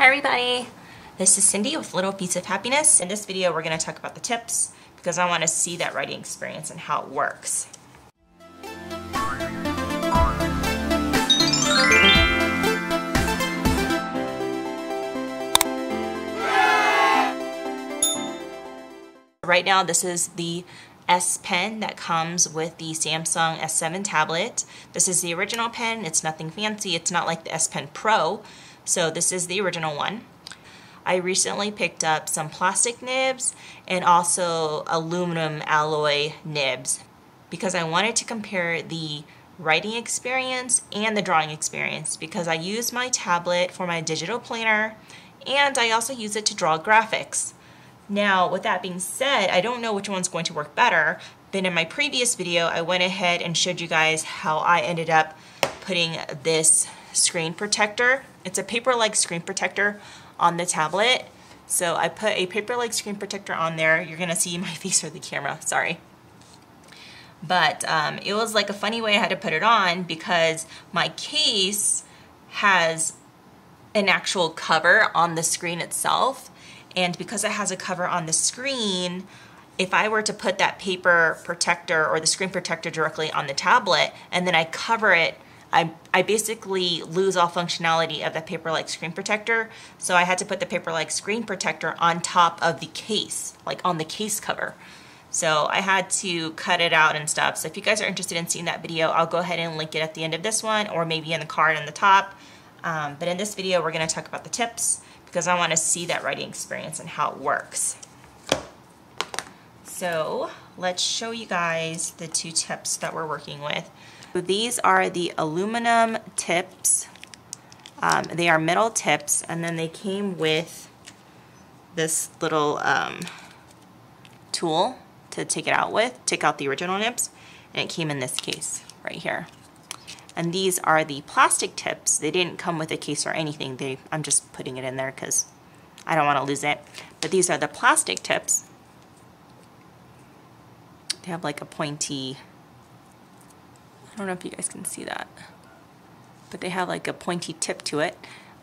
Hi everybody, this is Cindy with Little Peace of Happiness. In this video we're going to talk about the tips because I want to see that writing experience and how it works. Right now this is the S Pen that comes with the Samsung S7 tablet. This is the original pen. It's nothing fancy. It's not like the S Pen Pro. So this is the original one. I recently picked up some plastic nibs and also aluminum alloy nibs because I wanted to compare the writing experience and the drawing experience because I use my tablet for my digital planner and I also use it to draw graphics. Now, with that being said, I don't know which one's going to work better, but in my previous video, I went ahead and showed you guys how I ended up putting this screen protector. It's a paper-like screen protector on the tablet. So I put a paper-like screen protector on there. You're gonna see my face or the camera, sorry. But um, it was like a funny way I had to put it on because my case has an actual cover on the screen itself and because it has a cover on the screen, if I were to put that paper protector or the screen protector directly on the tablet and then I cover it, I, I basically lose all functionality of the paper-like screen protector. So I had to put the paper-like screen protector on top of the case, like on the case cover. So I had to cut it out and stuff. So if you guys are interested in seeing that video, I'll go ahead and link it at the end of this one or maybe in the card on the top. Um, but in this video, we're gonna talk about the tips because I want to see that writing experience and how it works. So let's show you guys the two tips that we're working with. These are the aluminum tips. Um, they are metal tips and then they came with this little um, tool to take it out with, take out the original nibs, and it came in this case right here. And these are the plastic tips. They didn't come with a case or anything. They, I'm just putting it in there because I don't want to lose it. But these are the plastic tips. They have like a pointy, I don't know if you guys can see that, but they have like a pointy tip to it.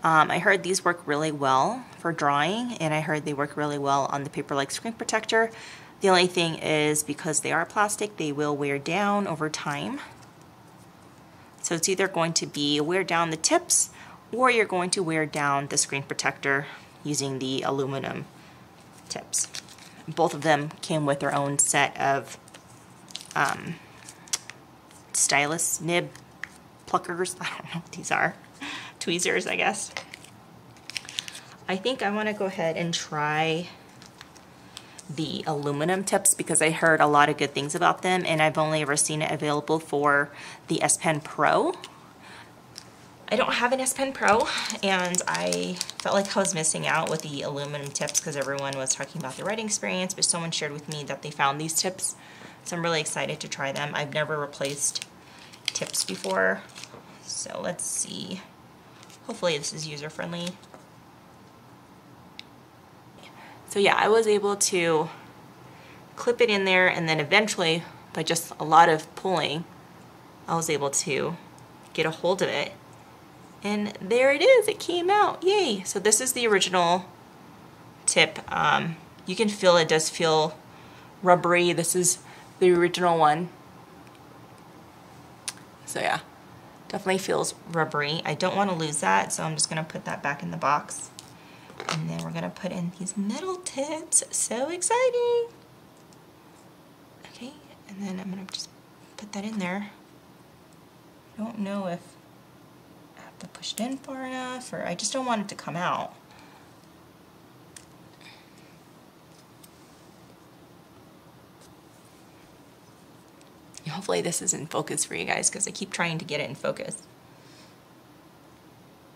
Um, I heard these work really well for drawing and I heard they work really well on the paper-like screen protector. The only thing is because they are plastic, they will wear down over time. So it's either going to be wear down the tips or you're going to wear down the screen protector using the aluminum tips. Both of them came with their own set of um, stylus nib pluckers. I don't know what these are. Tweezers, I guess. I think I want to go ahead and try the aluminum tips because I heard a lot of good things about them and I've only ever seen it available for the S Pen Pro. I don't have an S Pen Pro and I felt like I was missing out with the aluminum tips because everyone was talking about the writing experience but someone shared with me that they found these tips so I'm really excited to try them. I've never replaced tips before so let's see. Hopefully this is user friendly. So yeah, I was able to clip it in there and then eventually by just a lot of pulling, I was able to get a hold of it. And there it is, it came out, yay. So this is the original tip. Um, you can feel it does feel rubbery. This is the original one. So yeah, definitely feels rubbery. I don't want to lose that, so I'm just gonna put that back in the box. And then we're gonna put in these metal tips. So exciting. Okay, and then I'm gonna just put that in there. I don't know if I have to push it in far enough or I just don't want it to come out. Hopefully this is in focus for you guys because I keep trying to get it in focus.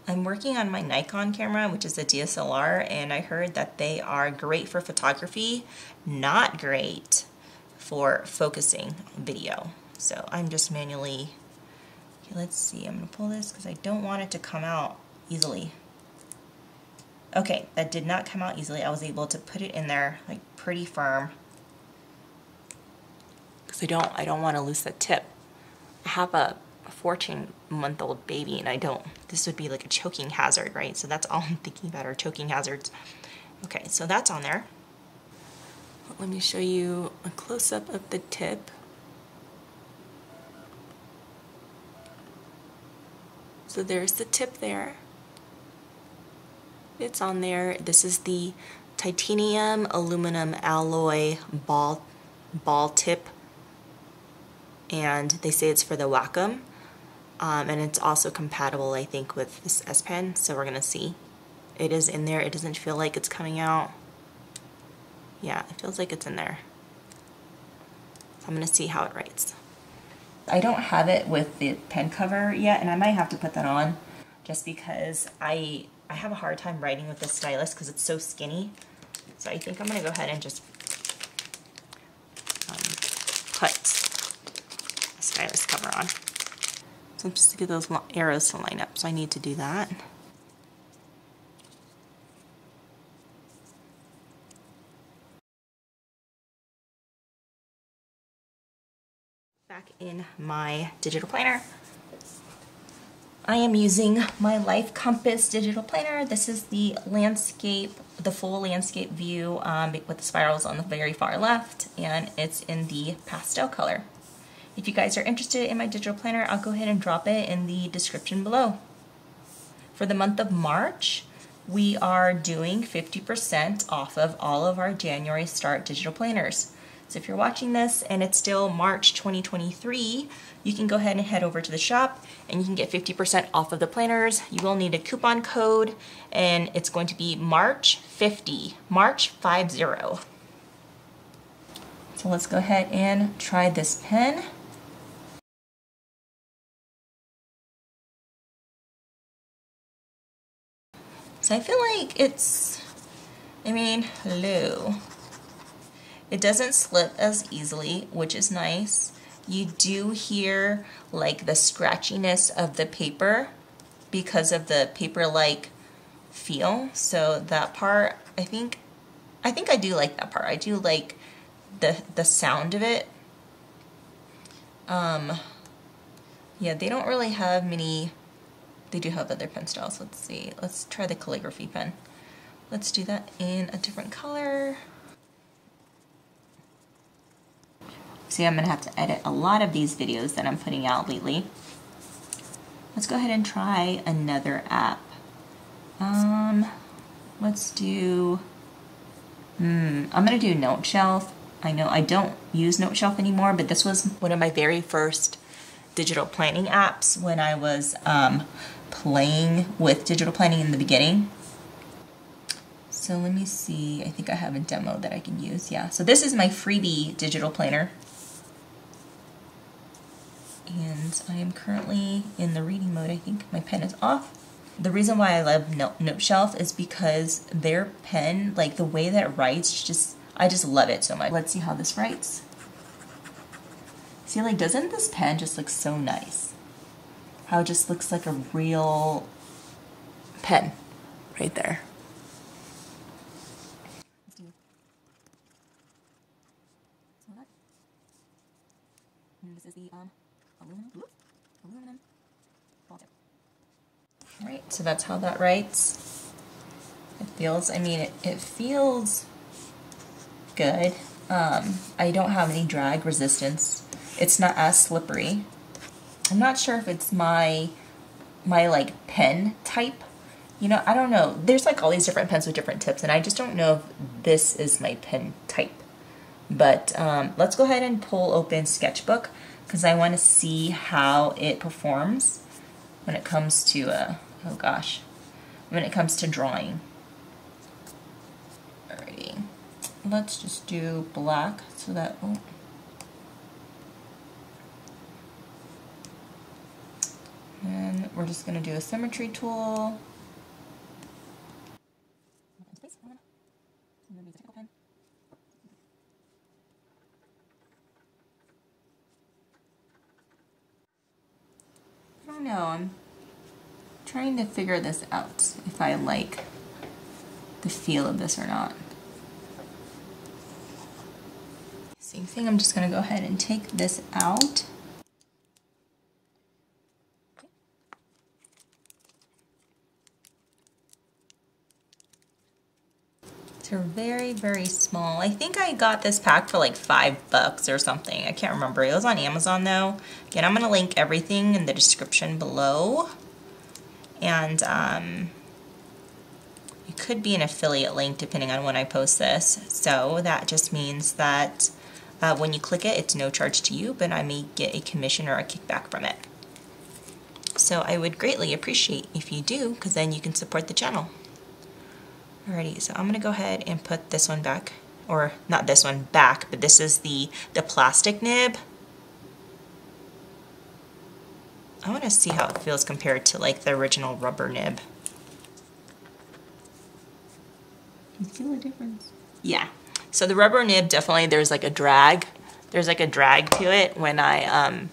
I'm working on my Nikon camera, which is a DSLR, and I heard that they are great for photography, not great for focusing video. So I'm just manually, okay, let's see, I'm gonna pull this because I don't want it to come out easily. Okay, that did not come out easily. I was able to put it in there like pretty firm because I don't, I don't want to lose the tip. I have a a 14 month old baby and I don't, this would be like a choking hazard, right? So that's all I'm thinking about are choking hazards. Okay, so that's on there. Let me show you a close up of the tip. So there's the tip there. It's on there. This is the titanium aluminum alloy ball ball tip and they say it's for the Wacom. Um, and it's also compatible I think with this S Pen so we're gonna see. It is in there. It doesn't feel like it's coming out. Yeah it feels like it's in there. So I'm gonna see how it writes. I don't have it with the pen cover yet and I might have to put that on just because I I have a hard time writing with this stylus because it's so skinny. So I think I'm going to go ahead and just um, cover on. So I'm just to get those arrows to line up, so I need to do that. Back in my digital planner, I am using my Life Compass digital planner. This is the landscape, the full landscape view um, with the spirals on the very far left, and it's in the pastel color. If you guys are interested in my digital planner, I'll go ahead and drop it in the description below. For the month of March, we are doing 50% off of all of our January Start digital planners. So if you're watching this and it's still March 2023, you can go ahead and head over to the shop and you can get 50% off of the planners. You will need a coupon code and it's going to be March 50, March 50. So let's go ahead and try this pen. So I feel like it's, I mean, hello. It doesn't slip as easily, which is nice. You do hear like the scratchiness of the paper because of the paper-like feel. So that part, I think, I think I do like that part. I do like the the sound of it. Um, yeah, they don't really have many. They do have other pen styles. Let's see. Let's try the calligraphy pen. Let's do that in a different color. See, I'm going to have to edit a lot of these videos that I'm putting out lately. Let's go ahead and try another app. Um, let's do, hmm, I'm going to do Noteshelf. I know I don't use Noteshelf anymore, but this was one of my very first digital planning apps when I was um, playing with digital planning in the beginning. So let me see, I think I have a demo that I can use, yeah. So this is my freebie digital planner and I am currently in the reading mode. I think my pen is off. The reason why I love Note, Shelf is because their pen, like the way that it writes, just I just love it so much. Let's see how this writes. See, like, doesn't this pen just look so nice? How it just looks like a real pen right there. aluminum Right, so that's how that writes. It feels, I mean, it, it feels good. Um, I don't have any drag resistance. It's not as slippery. I'm not sure if it's my, my like pen type. You know, I don't know. There's like all these different pens with different tips, and I just don't know if this is my pen type. But um, let's go ahead and pull open Sketchbook because I want to see how it performs when it comes to, uh, oh gosh, when it comes to drawing. Alrighty, let's just do black so that, oh. And we're just going to do a symmetry tool. I don't know. I'm trying to figure this out, if I like the feel of this or not. Same thing, I'm just going to go ahead and take this out. They're very, very small. I think I got this pack for like five bucks or something. I can't remember. It was on Amazon though. Again, I'm going to link everything in the description below. And um, it could be an affiliate link depending on when I post this. So that just means that uh, when you click it, it's no charge to you, but I may get a commission or a kickback from it. So I would greatly appreciate if you do, because then you can support the channel. Alrighty, so I'm gonna go ahead and put this one back, or not this one back, but this is the, the plastic nib. I wanna see how it feels compared to like the original rubber nib. You feel a difference? Yeah, so the rubber nib definitely, there's like a drag. There's like a drag to it when I um,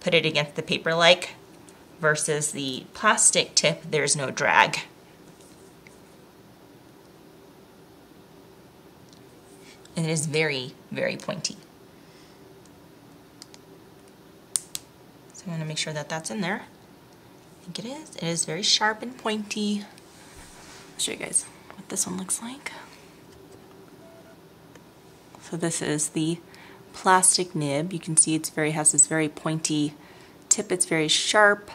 put it against the paper like versus the plastic tip, there's no drag. And it is very, very pointy. So I'm going to make sure that that's in there. I think it is. It is very sharp and pointy. I'll show you guys what this one looks like. So this is the plastic nib. You can see it's very has this very pointy tip. It's very sharp.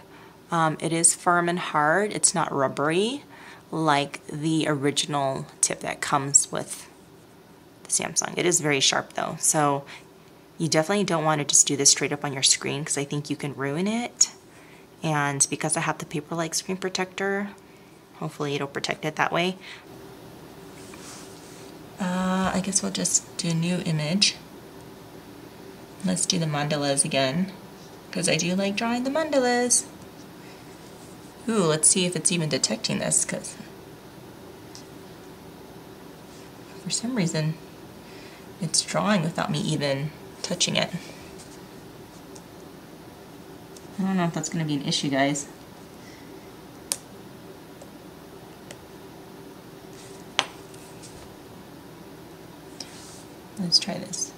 Um, it is firm and hard. It's not rubbery like the original tip that comes with the Samsung. It is very sharp though, so you definitely don't want to just do this straight up on your screen because I think you can ruin it. And because I have the paper-like screen protector, hopefully it'll protect it that way. Uh, I guess we'll just do a new image. Let's do the mandalas again because I do like drawing the mandalas. Ooh, let's see if it's even detecting this because for some reason it's drawing without me even touching it. I don't know if that's going to be an issue, guys. Let's try this.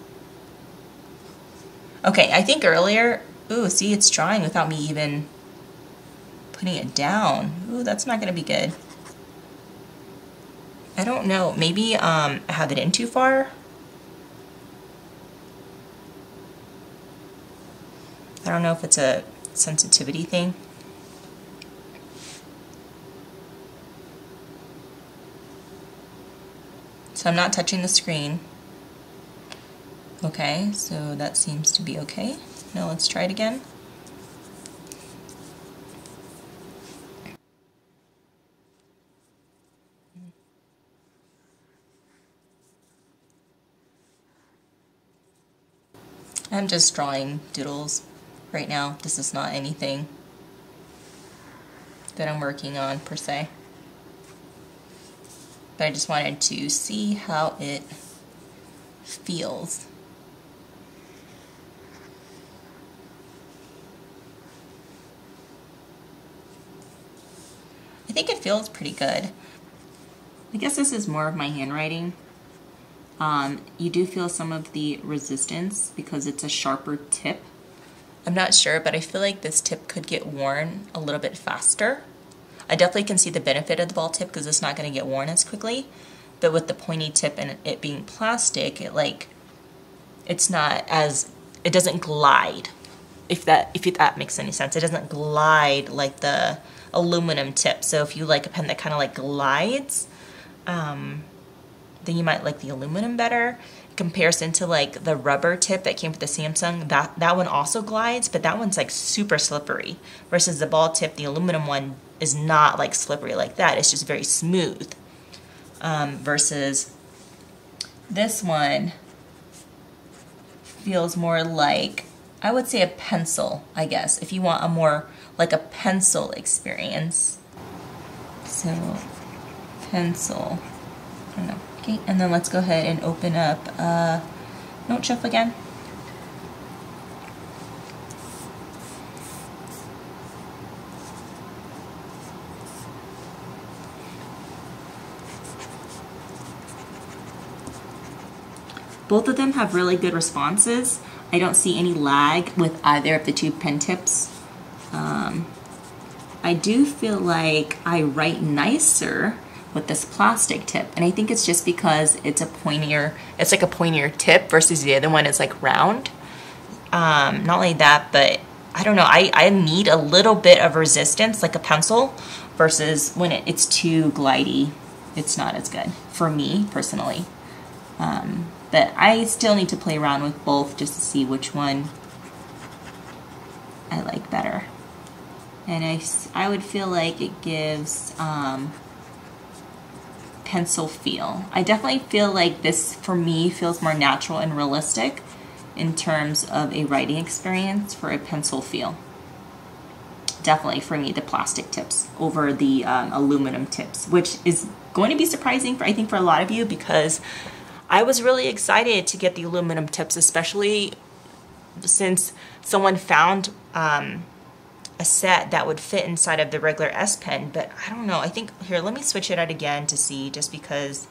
Okay, I think earlier, ooh, see, it's drawing without me even putting it down. Ooh, that's not going to be good. I don't know. Maybe um, I have it in too far. I don't know if it's a sensitivity thing. So I'm not touching the screen. Okay, so that seems to be okay. Now let's try it again. I'm just drawing doodles right now. This is not anything that I'm working on per se. But I just wanted to see how it feels. I think it feels pretty good. I guess this is more of my handwriting. Um, you do feel some of the resistance because it's a sharper tip. I'm not sure, but I feel like this tip could get worn a little bit faster. I definitely can see the benefit of the ball tip because it's not going to get worn as quickly. But with the pointy tip and it being plastic, it like, it's not as, it doesn't glide. If that, if that makes any sense. It doesn't glide like the aluminum tip. So if you like a pen that kind of like glides, um, then you might like the aluminum better comparison to like the rubber tip that came with the Samsung, that, that one also glides, but that one's like super slippery. Versus the ball tip, the aluminum one is not like slippery like that. It's just very smooth. Um, versus this one feels more like, I would say a pencil, I guess, if you want a more like a pencil experience. So, pencil, Okay, and then let's go ahead and open up uh, Note again. Both of them have really good responses. I don't see any lag with either of the two pen tips. Um, I do feel like I write nicer with this plastic tip. And I think it's just because it's a pointier, it's like a pointier tip versus the other one is like round. Um, not only that, but I don't know, I, I need a little bit of resistance like a pencil versus when it, it's too glidey, it's not as good for me personally. Um, but I still need to play around with both just to see which one I like better. And I, I would feel like it gives um, pencil feel. I definitely feel like this, for me, feels more natural and realistic in terms of a writing experience for a pencil feel. Definitely for me, the plastic tips over the um, aluminum tips, which is going to be surprising, for, I think, for a lot of you because I was really excited to get the aluminum tips, especially since someone found um, a set that would fit inside of the regular S Pen, but I don't know. I think, here, let me switch it out again to see, just because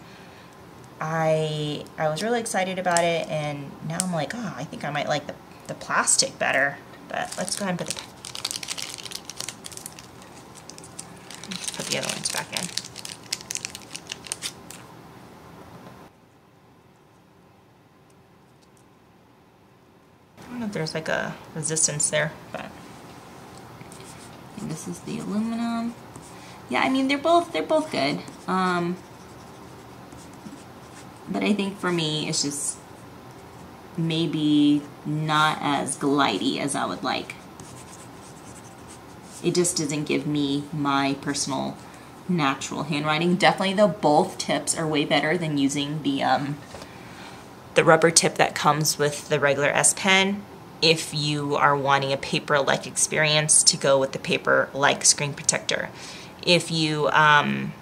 I I was really excited about it, and now I'm like, oh, I think I might like the, the plastic better. But let's go ahead and put the, put the other ones back in. I don't know if there's like a resistance there, but this is the aluminum. Yeah, I mean they're both they're both good. Um, but I think for me it's just maybe not as glidey as I would like. It just doesn't give me my personal natural handwriting. Definitely though, both tips are way better than using the um, the rubber tip that comes with the regular S Pen if you are wanting a paper-like experience to go with the paper-like screen protector. If you um,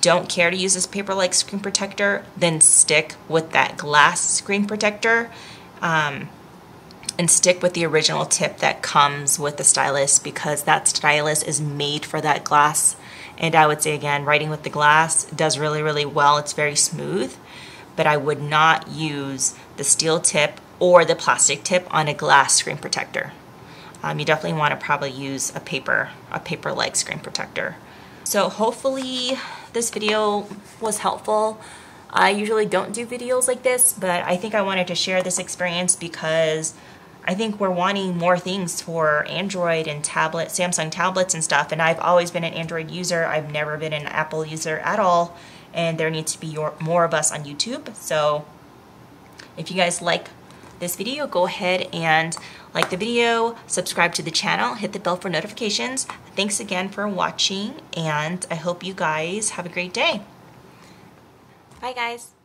don't care to use this paper-like screen protector, then stick with that glass screen protector um, and stick with the original tip that comes with the stylus because that stylus is made for that glass. And I would say again, writing with the glass does really, really well. It's very smooth, but I would not use the steel tip or the plastic tip on a glass screen protector. Um, you definitely want to probably use a paper, a paper-like screen protector. So hopefully this video was helpful. I usually don't do videos like this, but I think I wanted to share this experience because I think we're wanting more things for Android and tablet, Samsung tablets and stuff, and I've always been an Android user. I've never been an Apple user at all, and there needs to be more of us on YouTube. So if you guys like this video, go ahead and like the video, subscribe to the channel, hit the bell for notifications. Thanks again for watching, and I hope you guys have a great day. Bye, guys.